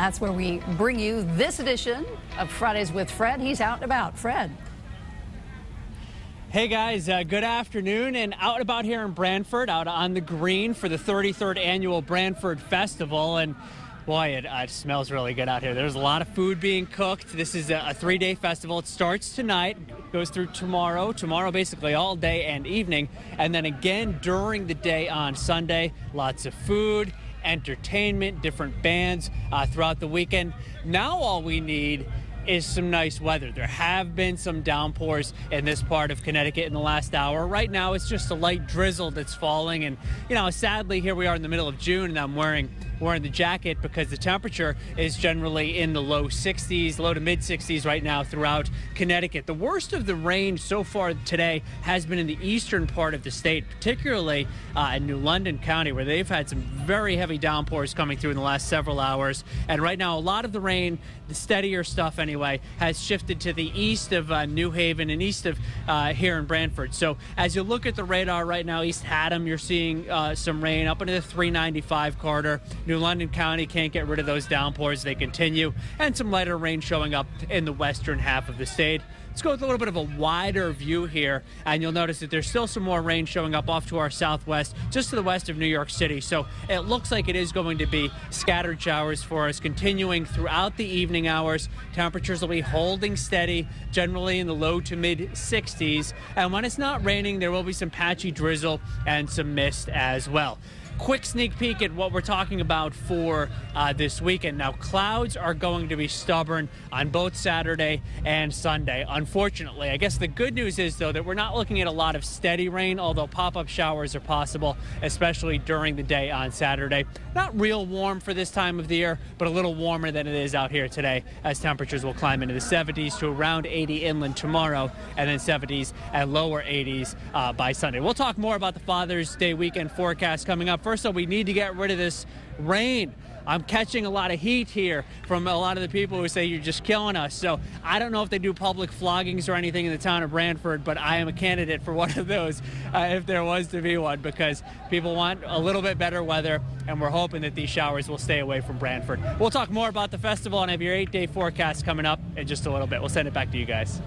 that's where we bring you this edition of Fridays with Fred. He's out and about. Fred. Hey guys, uh, good afternoon and out and about here in Branford, out on the green for the 33rd annual Branford Festival. And boy, it, uh, smells really good out here. There's a lot of food being cooked. This is a, a three day festival. It starts tonight, goes through tomorrow, tomorrow basically all day and evening, and then again during the day on Sunday. Lots of food entertainment, different bands uh, throughout the weekend. Now all we need is some nice weather. There have been some downpours in this part of Connecticut in the last hour. Right now, it's just a light drizzle that's falling. And, you know, sadly, here we are in the middle of June, and I'm wearing wearing the jacket because the temperature is generally in the low 60s, low to mid 60s right now throughout Connecticut. The worst of the rain so far today has been in the eastern part of the state, particularly uh, in New London County, where they've had some very heavy downpours coming through in the last several hours. And right now, a lot of the rain, the steadier stuff anyway, has shifted to the east of uh, New Haven and east of uh, here in Branford. So as you look at the radar right now, East Haddam, you're seeing uh, some rain up into the 395 corridor. New London County can't get rid of those downpours. They continue, and some lighter rain showing up in the western half of the state. Let's go with a little bit of a wider view here, and you'll notice that there's still some more rain showing up off to our southwest, just to the west of New York City. So it looks like it is going to be scattered showers for us, continuing throughout the evening hours. Temperatures will be holding steady, generally in the low to mid 60s. And when it's not raining, there will be some patchy drizzle and some mist as well quick sneak peek at what we're talking about for uh, this weekend. Now, clouds are going to be stubborn on both Saturday and Sunday, unfortunately. I guess the good news is, though, that we're not looking at a lot of steady rain, although pop up showers are possible, especially during the day on Saturday. Not real warm for this time of the year, but a little warmer than it is out here today, as temperatures will climb into the 70s to around 80 inland tomorrow, and then 70s and lower 80s uh, by Sunday. We'll talk more about the Father's Day weekend forecast coming up. First of all, we need to get rid of this rain. I'm catching a lot of heat here from a lot of the people who say you're just killing us. So I don't know if they do public floggings or anything in the town of Branford, but I am a candidate for one of those uh, if there was to be one because people want a little bit better weather and we're hoping that these showers will stay away from Branford. We'll talk more about the festival and have your eight day forecast coming up in just a little bit. We'll send it back to you guys.